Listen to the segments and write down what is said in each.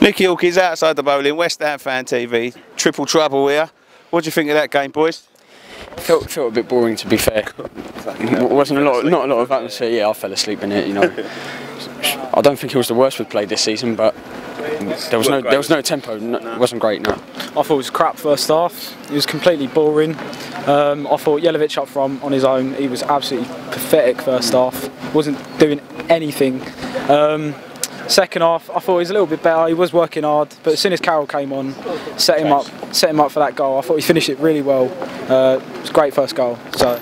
Nicky Hawkins outside the Boleyn, West Ham fan TV, triple trouble here. What do you think of that game, boys? Felt felt a bit boring to be fair. wasn't a lot, not a lot of atmosphere. Yeah, I fell asleep in it. You know, I don't think it was the worst we've played this season, but there was no there was no tempo. No, It wasn't great. No. I thought it was crap first half. It was completely boring. Um, I thought Jelavic up front on his own, he was absolutely pathetic first half. Wasn't doing anything. Um, second half, I thought he was a little bit better. He was working hard, but as soon as Carroll came on, set him up, set him up for that goal. I thought he finished it really well. Uh, it was a great first goal. So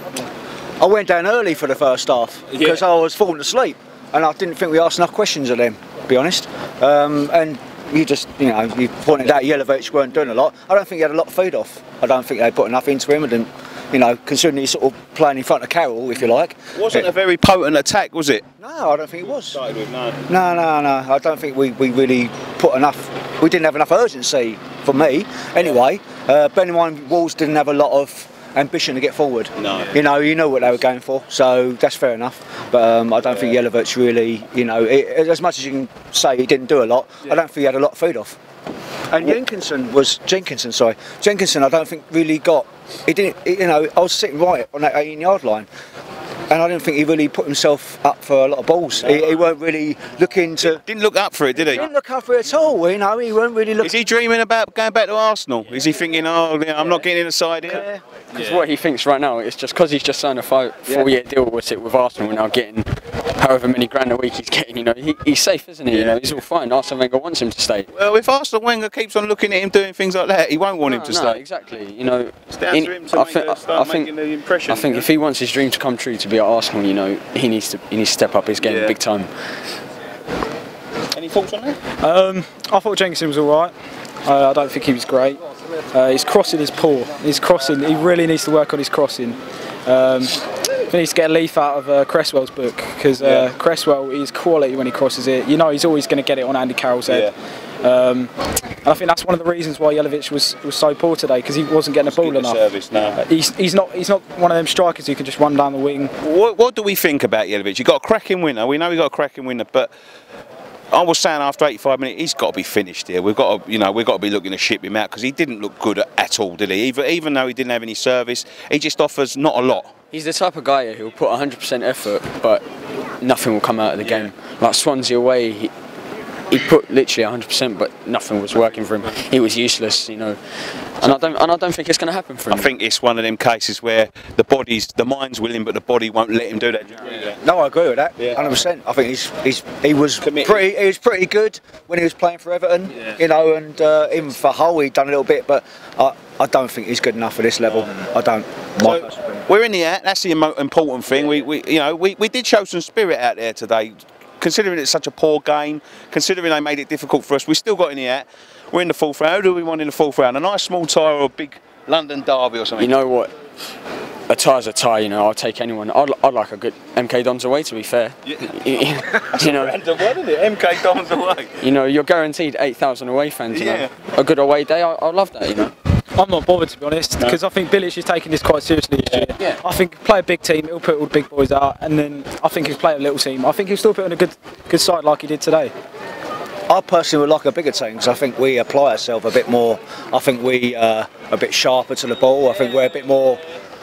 I went down early for the first half because I was falling asleep and I didn't think we asked enough questions of them, to be honest. Um, and you just, you know, you pointed out Jelavic weren't doing a lot. I don't think he had a lot of feed off. I don't think they put enough into him. I didn't, you know, considering he's sort of playing in front of Carroll, if you like. Wasn't a very potent attack, was it? No, I don't think it was. With no. No, no, no. I don't think we, we really put enough. We didn't have enough urgency for me. Anyway, uh, bearing in mind Wolves didn't have a lot of ambition to get forward. No. You know, you know what they were going for, so that's fair enough. But um, I don't think Jelavic really, you know, it, as much as you can say he didn't do a lot, I don't think he had a lot of feed off. And Jenkinson was Jenkinson, sorry, Jenkinson. I don't think really got. He didn't. You know, I was sitting right on that 18 yard line. And I didn't think he really put himself up for a lot of balls. He, he weren't really looking to. Didn't look up for it, did he? he? Didn't look up for it at all. You know, he weren't really looking. Is he dreaming about going back to Arsenal? Is he thinking, oh, yeah, I'm not getting in the side here? Because what he thinks right now is just because he's just signed a four-year deal with it with Arsenal, and now getting however many grand a week he's getting. You know, he, he's safe, isn't he? You know, he's all fine. Arsene Wenger wants him to stay. Well, if Arsene Wenger keeps on looking at him doing things like that, he won't want him to no, stay. exactly. You know, It's down in- to him to I make think, the- start I think, making the impression, I think you if he wants his dream to come true to be at Arsenal, you know, he needs to he needs to step up his game Yeah. big time. Any thoughts on that? um, I thought Jenkinson was all right. Uh, I don't think he was great. Uh, his crossing is poor. His crossing, he really needs to work on his crossing. Um, he needs to get a leaf out of uh, Cresswell's book because uh, Yeah. Cresswell is quality when he crosses it. You know he's always going to get it on Andy Carroll's head. Um, and I think that's one of the reasons why Jelavic was, was so poor today because he wasn't getting the ball enough. service, no. He's, he's not he's not one of them strikers who can just run down the wing. What, what do we think about Jelavic? He got a cracking winner. We know he got a cracking winner, but I was saying after 85 minutes, he's got to be finished here. We've got to, you know, we've got to be looking to ship him out because he didn't look good at, at all, did he? Even even though he didn't have any service, he just offers not a lot. He's the type of guy who'll put 100% effort, but nothing will come out of the game. Like Swansea away, he, he put literally 100%, but nothing was working for him. He was useless, you know. And I don't, and I don't think it's going to happen for him. I think it's one of them cases where the body's, the mind's willing, but the body won't let him do that. No, I agree with that. Yeah. Hundred percent. I think he's, he's he was Committed. pretty he was pretty good when he was playing for Everton. You know, and uh, even for Hull he'd done a little bit, but I, I don't think he's good enough for this level. I don't. Opinion. We're in the air. That's the important thing. We, we, you know, we, we did show some spirit out there today. Considering it's such a poor game, considering they made it difficult for us, we still got in the air. We're in the fourth round. Who do we want in the fourth round? A nice small tie or a big London derby or something? You know what? A tie's a tie, you know. I'll take anyone. I'd, I'd like a good MK Dons away, to be fair. you know, Random one, isn't it? MK Dons away. you know, you're guaranteed 8,000 away fans. You Yeah. know, a good away day. I, I love that. You know. I'm not bothered to be honest because I think Bilic is taking this quite seriously this year. Yeah. I think play a big team, he'll put all the big boys out, and then I think he'll play a little team. I think he'll still put on a good good side like he did today. I personally would like a bigger team because I think we apply ourselves a bit more. I think we uh, a bit sharper to the ball. I think we're a bit more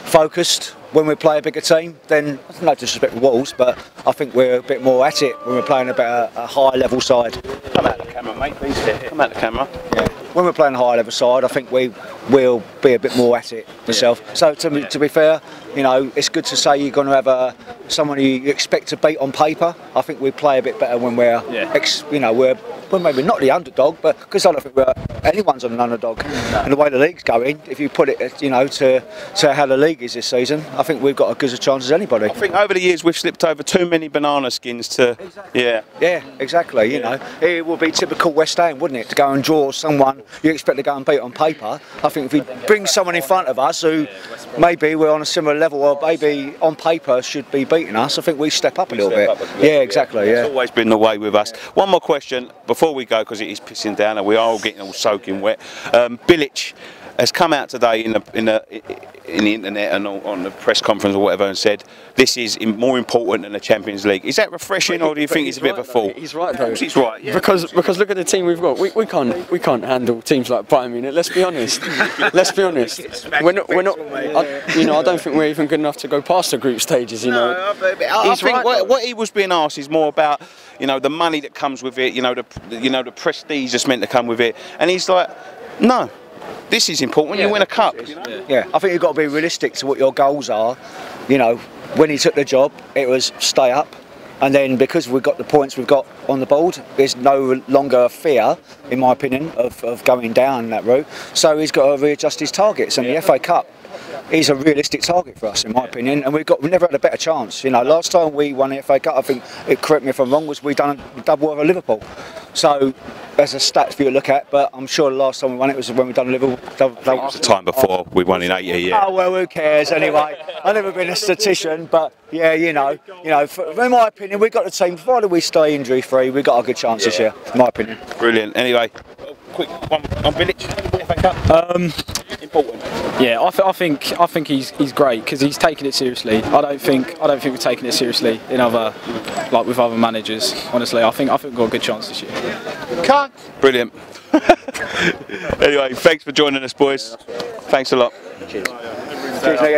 focused when we play a bigger team. Then no disrespect to Wolves, but I think we're a bit more at it when we're playing a bit a, a high level side. Come out the camera, mate. Please. Come out the camera. Yeah. When we're playing a high level side, I think we will be a bit more at it myself. So to, to be fair, you know, it's good to say you're going to have a someone you expect to beat on paper. I think we play a bit better when we're, Yeah. ex, you know, we're well, maybe not the underdog, but because I don't think we're anyone's an underdog. And the way the league's going, if you put it, you know, to to how the league is this season, I think we've got as good a chance as anybody. I think over the years we've slipped over too many banana skins to. Yeah. Yeah, exactly. You know, it would be typical West Ham, wouldn't it, to go and draw someone you expect to go and beat on paper. I think if we bring someone in front of us who maybe we're on a similar level or maybe on paper should be beating us, I think we step up a little bit. Yeah, exactly. It's Yeah. always been the way with us. One more question before we go, because it is pissing down and we are all getting all soaking wet. Um, Bilic, has come out today in the in the in the internet and on on the press conference or whatever and said this is more important than the Champions League. Is that refreshing, or do you think he's it's a bit of a fool? He's right though. he's right. Yeah. Because because look at the team we've got. We, we can't we can't handle teams like Bayern Munich. Let's be honest. Let's be honest. We're not, we're not I, you know I don't think we're even good enough to go past the group stages. You know. No, but- but I, I think right, what, what he was being asked is more about, you know, the money that comes with it, you know, the you know the prestige that's meant to come with it, and he's like, no, this is important. When you win a cup. you know? Yeah, I think you've got to be realistic to what your goals are. You know, when he took the job, it was stay up. And then because we've got the points we've got on the board, there's no longer a fear, in my opinion, of, of going down that route. So he's got to readjust his targets. And the FA Cup is a realistic target for us, in my opinion. And we've got we've never had a better chance. You know, last time we won the FA Cup, I think, it, correct me if I'm wrong, was we done a double over Liverpool. So there's a stat for you to look at. But I'm sure the last time we won it was when we done Liverpool. Double, double, The time before we won in 80, yeah. Oh well, who cares anyway? I've never been a statistician, but yeah, you know, you know, for, in my opinion, we've got the team. Provided we stay injury free, we've got a good chance this year. In my opinion. Brilliant. Anyway, quick one on Bilic. FA Cup. Um, Important. Yeah, I, th- I think I think he's he's great because he's taking it seriously. I don't think I don't think we're taking it seriously in other like with other managers. Honestly, I think I think we've got a good chance this year. Brilliant. anyway, thanks for joining us, boys. Thanks a lot. Cheers, Nicky.